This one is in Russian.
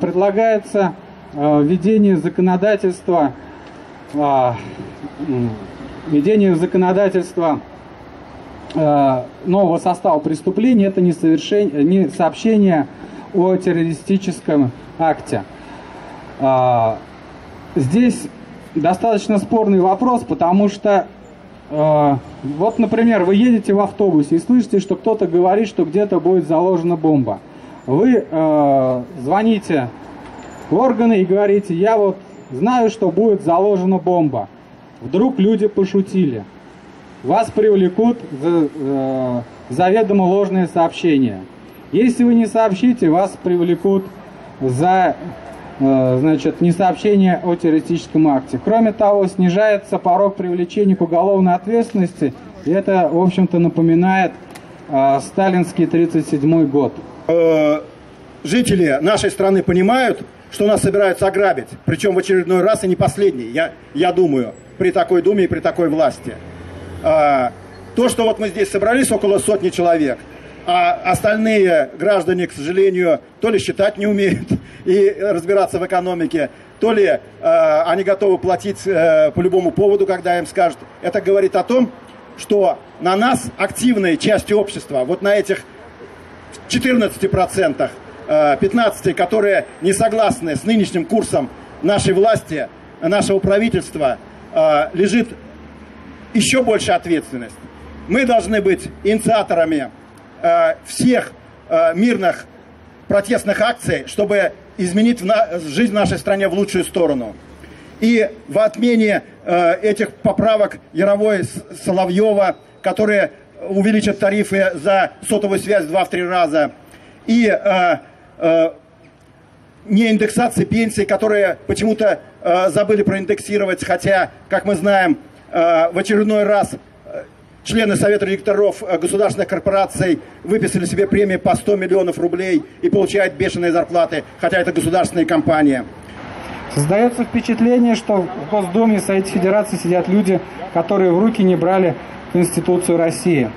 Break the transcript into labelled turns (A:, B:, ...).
A: предлагается введение законодательства, введение законодательства нового состава преступления, это не, совершение, не сообщение о террористическом акте. Здесь достаточно спорный вопрос, потому что вот, например, вы едете в автобусе и слышите, что кто-то говорит, что где-то будет заложена бомба. Вы э, звоните в органы и говорите, я вот знаю, что будет заложена бомба. Вдруг люди пошутили. Вас привлекут за э, заведомо ложные сообщения. Если вы не сообщите, вас привлекут за Э, значит, не сообщение о террористическом акте. Кроме того, снижается порог привлечения к уголовной ответственности, и это, в общем-то, напоминает сталинский 1937 год.
B: Э, жители нашей страны понимают, что нас собираются ограбить, причем в очередной раз и не последний, я, я думаю, при такой думе и при такой власти. То, что вот мы здесь собрались, около сотни человек – а остальные граждане, к сожалению, то ли считать не умеют и разбираться в экономике, то ли э, они готовы платить э, по любому поводу, когда им скажут. Это говорит о том, что на нас, активной части общества, вот на этих 14%, э, 15%, которые не согласны с нынешним курсом нашей власти, нашего правительства, э, лежит еще больше ответственность. Мы должны быть инициаторами Э, всех э, мирных протестных акций, чтобы изменить жизнь в нашей стране в лучшую сторону. И в отмене э, этих поправок Яровой Соловьева, которые увеличат тарифы за сотовую связь в 2-3 раза, и не индексации пенсий, которые почему-то забыли проиндексировать, хотя, как мы знаем, в очередной раз члены Совета директоров э, государственных корпораций выписали себе премии по 100 миллионов рублей и получают бешеные зарплаты, хотя это государственная компания.
A: Создается впечатление, что в Госдуме и Совете Федерации сидят люди, которые в руки не брали Конституцию России.